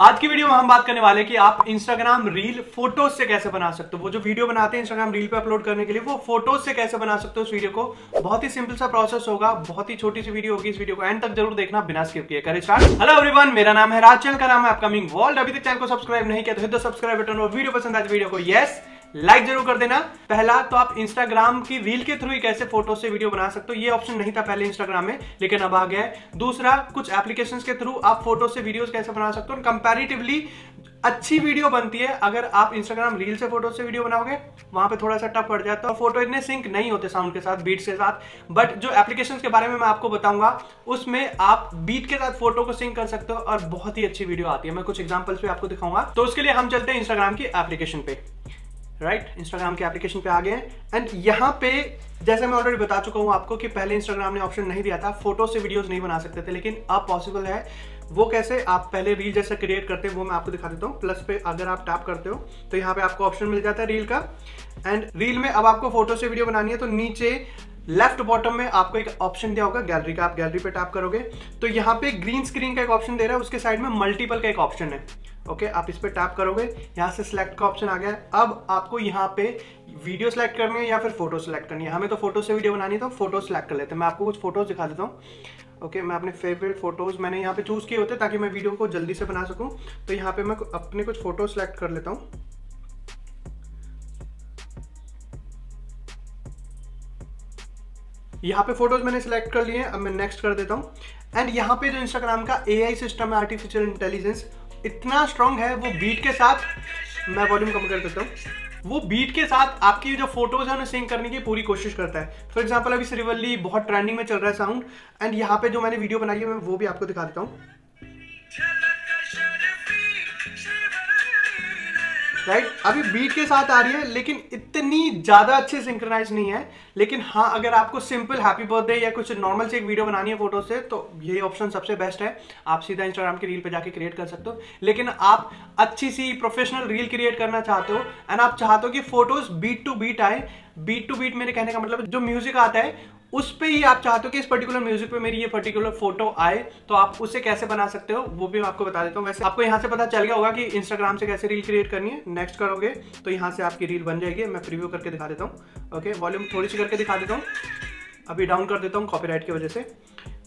आज की वीडियो में हम बात करने वाले हैं कि आप इंस्टाग्राम रील फ़ोटोज़ से कैसे बना सकते हो। वो जो वीडियो बनाते हैं इंस्टाग्राम रील पे अपलोड करने के लिए, वो फ़ोटोज़ से कैसे बना सकते हो उस वीडियो को? बहुत ही सिंपल सा प्रोसेस होगा, बहुत ही छोटी सी वीडियो होगी इस वीडियो को। एंड तक ज़रूर देखना, बिना स्किप किए। करें स्टार्ट हेलो एवरीवन मेरा नाम है राज चैनल, का नाम है अपकमिंग वर्ल्ड अभी तक चैनल को सब्सक्राइब नहीं किया तो सब्सक्राइब बटन और वीडियो पसंद आए तो वीडियो को यस लाइक ज़रूर कर देना। पहला तो आप इंस्टाग्राम की रील के थ्रू ही कैसे फ़ोटो से वीडियो बना सकते हो, ये ऑप्शन नहीं था पहले इंस्टाग्राम में, लेकिन अब आ गया है। दूसरा, कुछ एप्लीकेशंस के थ्रू आप फ़ोटो से वीडियोस कैसे बना सकते हो कंपैरेटिवली अच्छी वीडियो बनती है, अगर आप इंस्टाग्राम रील से फ़ोटो से वीडियो बनाओगे, वहाँ पे थोड़ा सा टफ पड़ जाता है, और फ़ोटो इतने सिंक नहीं होते साउंड के साथ बीट के साथ। बट जो एप्लीकेशन के बारे में मैं आपको बताऊँगा, उसमें आप बीट के साथ फ़ोटो को सिंक कर सकते हो, और बहुत ही अच्छी वीडियो आती है। मैं कुछ एग्जाम्पल्स भी आपको दिखाऊँगा। तो उसके लिए हम चलते हैं इंस्टाग्राम की एप्लीकेशन पे। Right right? इंस्टाग्राम के एप्लीकेशन पे आ गए हैं। एंड यहाँ पे, जैसे मैं ऑलरेडी बता चुका हूँ आपको कि पहले इंस्टाग्राम ने ऑप्शन नहीं दिया था। फ़ोटो से वीडियोस नहीं बना सकते थे, लेकिन अब पॉसिबल है। वो कैसे? आप पहले रील जैसे क्रिएट करते हैं, वो मैं आपको दिखा देता हूँ। प्लस पे अगर आप टैप करते हो तो यहाँ पे आपको ऑप्शन मिल जाता है रील का। एंड रील में अब आपको फ़ोटो से वीडियो बनानी है तो नीचे लेफ़्ट बॉटम में आपको एक ऑप्शन दिया होगा गैलरी का। आप गैलरी पे टैप करोगे तो यहाँ पे ग्रीन स्क्रीन का एक ऑप्शन दे रहा है उसके साइड में मल्टीपल का एक ऑप्शन है। ओके आप इस पर टैप करोगे यहाँ से सिलेक्ट का ऑप्शन आ गया है। अब आपको यहाँ पे वीडियो सेलेक्ट करनी है या फिर फ़ोटो सेलेक्ट करनी है। हमें तो फ़ोटो से वीडियो बनानी तो फ़ोटो सेलेक्ट कर लेते हैं। मैं आपको कुछ फ़ोटोज़ दिखा देता हूँ। ओके okay, मैं अपने फेवरेट फ़ोटोज़ मैंने यहाँ पे चूज़ किए होते ताकि मैं वीडियो को जल्दी से बना सकूँ। तो यहाँ पे मैं अपने कुछ फ़ोटो सेलेक्ट कर लेता हूँ। यहाँ पे फ़ोटोज़ मैंने सेलेक्ट कर लिए अब मैं नेक्स्ट कर देता हूँ। एंड यहाँ पे जो इंस्टाग्राम का एआई सिस्टम है आर्टिफिशियल इंटेलिजेंस इतना स्ट्रांग है, वो बीट के साथ, मैं वॉल्यूम कम कर देता हूँ। वो बीट के साथ आपकी जो फ़ोटोज़ है, उन्हें सिंक करने की पूरी कोशिश करता है। फॉर एग्ज़ाम्पल अभी श्रीवल्ली बहुत ट्रेंडिंग में चल रहा है साउंड एंड यहाँ पे जो मैंने वीडियो बनाई है, मैं वो भी आपको दिखा देता हूँ। राइट? अभी बीट के साथ आ रही है, लेकिन इतनी ज़्यादा अच्छी सिंक्रोनाइज नहीं है। लेकिन हाँ अगर आपको सिंपल हैप्पी बर्थडे या कुछ नॉर्मल से एक वीडियो बनानी है फ़ोटो से तो ये ऑप्शन सबसे बेस्ट है। आप सीधा इंस्टाग्राम की रील पे जाके क्रिएट कर सकते हो। लेकिन आप अच्छी सी प्रोफेशनल रील क्रिएट करना चाहते हो एंड आप चाहते हो कि फ़ोटोज़ बीट टू बीट आए। बीट टू बीट मेरे कहने का मतलब जो म्यूज़िक आता है उस पर ही आप चाहते हो कि इस पर्टिकुलर म्यूज़िक पे मेरी ये पर्टिकुलर फ़ोटो आए तो आप उसे कैसे बना सकते हो, वो भी मैं आपको बता देता हूँ। वैसे आपको यहाँ से पता चल गया होगा कि इंस्टाग्राम से कैसे रील क्रिएट करनी है। नेक्स्ट करोगे तो यहाँ से आपकी रील बन जाएगी। मैं प्रीव्यू करके दिखा देता हूँ। ओके वॉल्यूम थोड़ी सी करके दिखा देता हूँ। अभी डाउन कर देता हूँ कॉपीराइट की वजह से।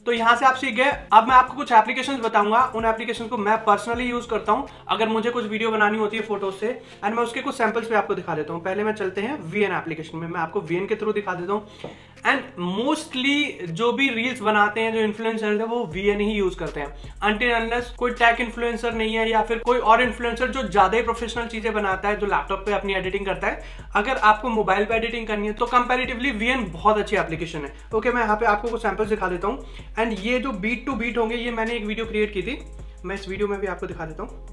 तो यहाँ से आप सीख गए। अब मैं आपको कुछ एप्लीकेशन बताऊँगा। उन एप्लीकेशन को मैं पर्सनली यूज़ करता हूँ। अगर मुझे कुछ वीडियो बनानी होती है फ़ोटो से एंड मैं उसके कुछ सैंपल्स भी आपको दिखा देता हूँ। पहले मैं चलते हैं वीएन एप्लीकेशन में। मैं आपको वीएन के थ्रू दिखा देता हूँ। एंड मोस्टली जो भी रील्स बनाते हैं जो इन्फ्लुएंसर है वो वीएन ही यूज़ करते हैं। अनटिल अनलेस कोई टैक इन्फ्लुएंसर नहीं है या फिर कोई और इन्फ्लुएंसर जो ज़्यादा ही प्रोफेशनल चीज़ें बनाता है जो लैपटॉप पे अपनी एडिटिंग करता है अगर आपको मोबाइल पे एडिटिंग करनी है तो कंपेरेटिवली वीएन बहुत अच्छी एप्लीकेशन है। ओके okay, मैं यहाँ पे आपको कुछ सैम्पल्स दिखा देता हूँ। एंड ये जो बीट टू बीट होंगे, ये मैंने एक वीडियो क्रिएट की थी मैं इस वीडियो में भी आपको दिखा देता हूँ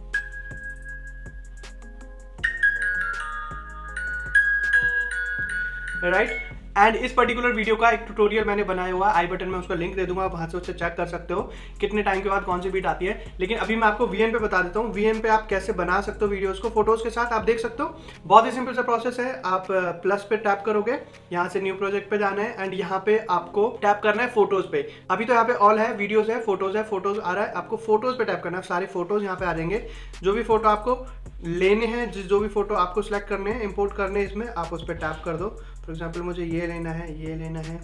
राइट right? एंड इस पर्टिकुलर वीडियो का एक ट्यूटोरियल मैंने बनाया हुआ आई बटन में उसका लिंक दे दूँगा, आप वहाँ से उससे चेक कर सकते हो कितने टाइम के बाद कौन सी बीट आती है। लेकिन अभी मैं आपको वीएन पे बता देता हूँ। वीएन पे आप कैसे बना सकते हो वीडियोस को फ़ोटोज़ के साथ आप देख सकते हो। बहुत ही सिंपल सा प्रोसेस है। आप प्लस पे टैप करोगे, यहाँ से न्यू प्रोजेक्ट पे जाना है एंड यहाँ पे आपको टैप करना है फ़ोटोज़ पे। अभी तो यहाँ पे ऑल है वीडियोज़ है फ़ोटोज़ है फ़ोटोज़ आ रहा है। आपको फ़ोटोज़ पे टैप करना है। सारे फ़ोटोज़ यहाँ पे आ जाएँगे। जो भी फ़ोटो आपको लेने हैं जो भी फ़ोटो आपको सिलेक्ट करने हैं इंपोर्ट करने हैं, इसमें आप उस पर टैप कर दो। फॉर एग्ज़ाम्पल मुझे ये लेना है, ये लेना है,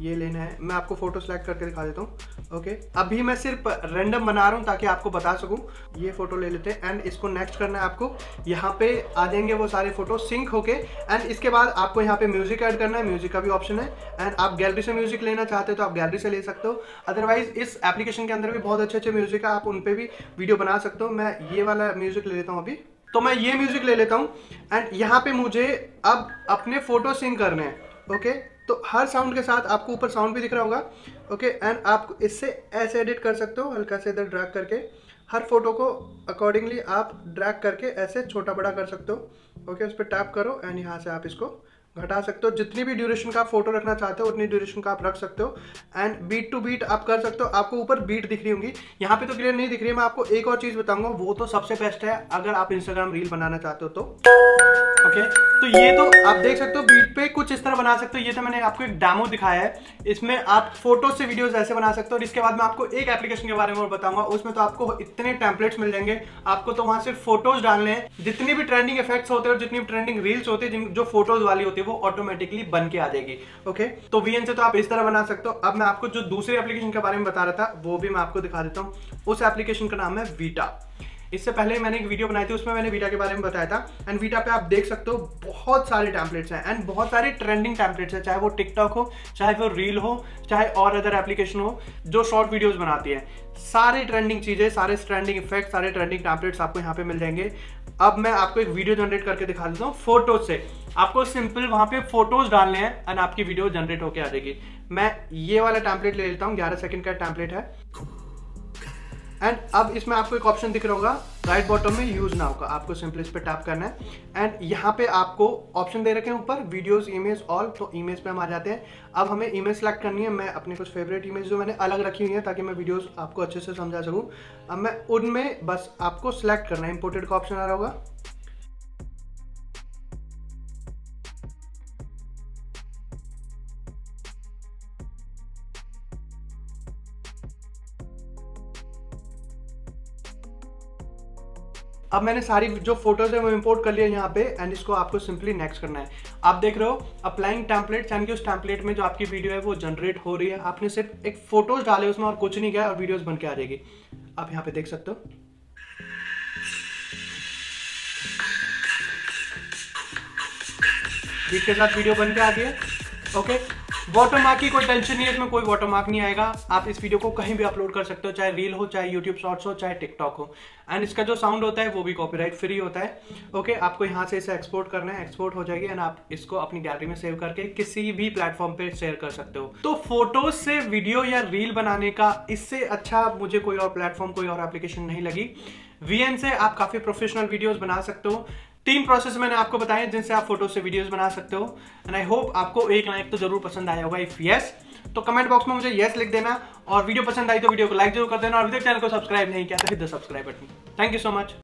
ये लेना है। मैं आपको फ़ोटो सेलेक्ट करके दिखा देता हूँ। ओके अभी मैं सिर्फ़ रैंडम बना रहा हूँ ताकि आपको बता सकूँ। ये फ़ोटो ले लेते हैं एंड इसको नेक्स्ट करना है आपको। यहाँ पे आ जाएँगे वो सारे फ़ोटो सिंक होके। एंड इसके बाद आपको यहाँ पे म्यूज़िक ऐड करना है। म्यूज़िक का भी ऑप्शन है। एंड आप गैलरी से म्यूज़िक लेना चाहते हो तो आप गैलरी से ले सकते हो। अदरवाइज़ इस एप्लीकेशन के अंदर भी बहुत अच्छे अच्छे म्यूज़िक है। आप उन पर भी वीडियो बना सकते हो। मैं ये वाला म्यूज़िक ले लेता हूँ अभी। तो मैं ये म्यूज़िक ले लेता हूँ। एंड यहाँ पे मुझे अब अपने फ़ोटो सिंक करने हैं ओके तो हर साउंड के साथ आपको ऊपर साउंड भी दिख रहा होगा ओके एंड आप इससे ऐसे एडिट कर सकते हो, हल्का से इधर ड्रैग करके। हर फ़ोटो को अकॉर्डिंगली आप ड्रैग करके ऐसे छोटा बड़ा कर सकते हो ओके उस पर टैप करो एंड यहाँ से आप इसको घटा सकते हो। जितनी भी ड्यूरेशन का आप फ़ोटो रखना चाहते हो, उतनी ड्यूरेशन का आप रख सकते हो। एंड बीट टू बीट आप कर सकते हो। आपको ऊपर बीट दिख रही होंगी। यहाँ पे तो क्लियर नहीं दिख रही है। मैं आपको एक और चीज़ बताऊँगा। वो तो सबसे बेस्ट है अगर आप इंस्टाग्राम रील बनाना चाहते हो तो। Okay okay? तो ये तो आप देख सकते हो बीट पे कुछ इस तरह बना सकते हो। ये तो मैंने आपको एक डेमो दिखाया है। इसमें आप फ़ोटो से वीडियोस ऐसे बना सकते हो। और इसके बाद मैं आपको एक एप्लीकेशन के बारे में बताऊँगा। उसमें तो आपको इतने टेम्पलेट्स मिल जाएँगे। आपको तो वहाँ सिर्फ़ फ़ोटोज़ डालने हैं। जितनी भी ट्रेंडिंग इफेक्ट्स होते हैं और जितनी भी ट्रेंडिंग रील्स होती है जो फ़ोटोज़ वाली होती है वो ऑटोमेटिकली बन के आ जाएगी। ओके तो वीएन से तो आप इस तरह बना सकते हो। अब मैं आपको जो दूसरे एप्लीकेशन के बारे में बता रहा था, वो भी मैं आपको दिखा देता हूँ। उस एप्लीकेशन का नाम है वीटा इससे पहले मैंने एक वीडियो बनाई थी, उसमें मैंने वीटा के बारे में बताया था। एंड वीटा पे आप देख सकते हो, बहुत सारे टैंपलेट्स हैं। एंड बहुत सारे ट्रेंडिंग टैंपलेट्स हैं, चाहे वो टिकटॉक हो, चाहे वो रील हो, चाहे और अदर एप्लीकेशन हो, जो शॉर्ट वीडियोस बनाती है। सारे ट्रेंडिंग चीज़ें, सारे ट्रेंडिंग इफ़ेक्ट सारे ट्रेंडिंग टैंपलेट्स आपको यहाँ पे मिल जाएँगे। अब मैं आपको एक वीडियो जनरेट करके दिखा देता हूँ फ़ोटोज़ से। आपको सिंपल वहाँ पे फ़ोटोज़ डालने हैं एंड आपकी वीडियो जनरेट होकर आ जाएगी। मैं ये वाला टैंपलेट ले लेता हूँ, ग्यारह सेकंड का टैंपलेट है। एंड अब इसमें आपको एक ऑप्शन दिख रहा होगा राइट बॉटम में यूज़ नाउ का। आपको सिंपल इस पर टैप करना है। एंड यहाँ पे आपको ऑप्शन दे रखे हैं ऊपर वीडियोस इमेज ऑल तो इमेज पे हम आ जाते हैं। अब हमें इमेज सेलेक्ट करनी है। मैं अपने कुछ फेवरेट इमेज जो मैंने अलग रखी हुई है, ताकि मैं वीडियोस आपको अच्छे से समझा सकूँ। अब मैं उनमें बस आपको सेलेक्ट करना है। इम्पोर्टेड का ऑप्शन आ रहा होगा। अब मैंने सारी जो फ़ोटोज़ है वो इंपोर्ट कर लिया यहाँ पे एंड इसको आपको सिंपली नेक्स्ट करना है। आप देख रहे हो अप्लाइंग टैंपलेट यानी कि उस टैंपलेट में जो आपकी वीडियो है वो जनरेट हो रही है। आपने सिर्फ़ एक फ़ोटोज़ डाले उसमें और कुछ नहीं किया और वीडियोज़ बन के आ जाएगी। आप यहाँ पे देख सकते हो। के साथ वीडियो बन के आ गया ओके वाटर मार्क की कोई टेंशन नहीं है इसमें कोई वाटर मार्क नहीं आएगा। आप इस वीडियो को कहीं भी अपलोड कर सकते हो चाहे रील हो चाहे यूट्यूब शॉर्ट्स हो चाहे टिकटॉक हो। एंड इसका जो साउंड होता है वो भी कॉपीराइट फ्री होता है। ओके okay, आपको यहाँ से इसे एक्सपोर्ट करना है एक्सपोर्ट हो जाएगी एंड आप इसको अपनी गैलरी में सेव करके किसी भी प्लेटफॉर्म पे शेयर कर सकते हो। तो फ़ोटोज़ से वीडियो या रील बनाने का इससे अच्छा मुझे कोई और प्लेटफॉर्म कोई और एप्लीकेशन नहीं लगी। वीएन से आप काफ़ी प्रोफेशनल वीडियोस बना सकते हो। तीन प्रोसेस मैंने आपको बताया जिनसे आप फ़ोटो से वीडियोस बना सकते हो। एंड आई होप आपको एक ना एक तो ज़रूर पसंद आया होगा इफ़ यस तो कमेंट बॉक्स में मुझे यस लिख देना। और वीडियो पसंद आई तो वीडियो को लाइक ज़रूर कर देना। और चैनल को सब्सक्राइब नहीं किया तो subscribe button thank you so much